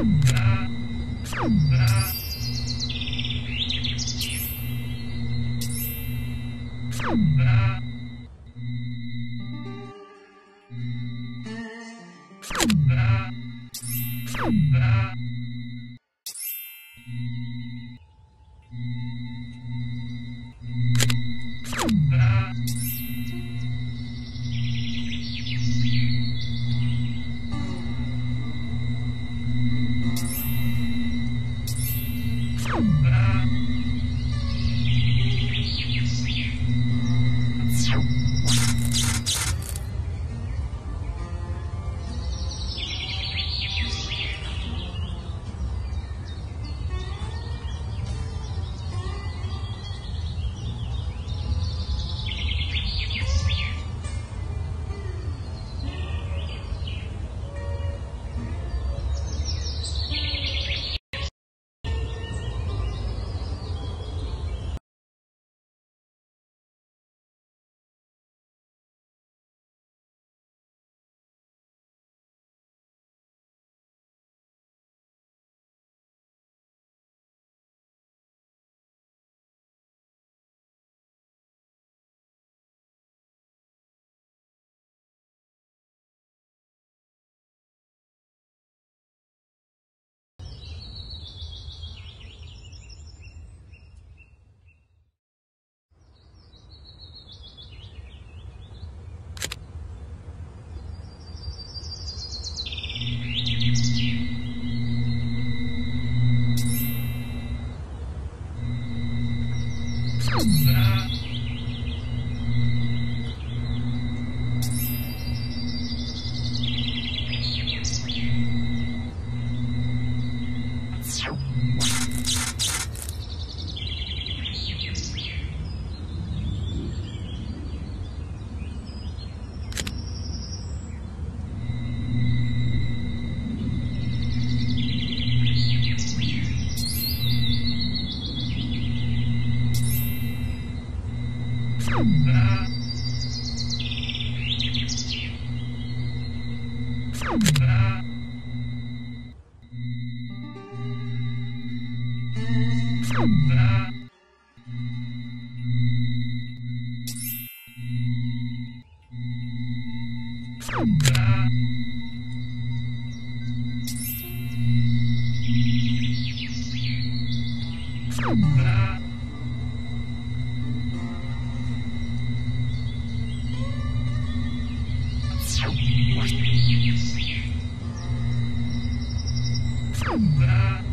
Ah! Ah! Uh...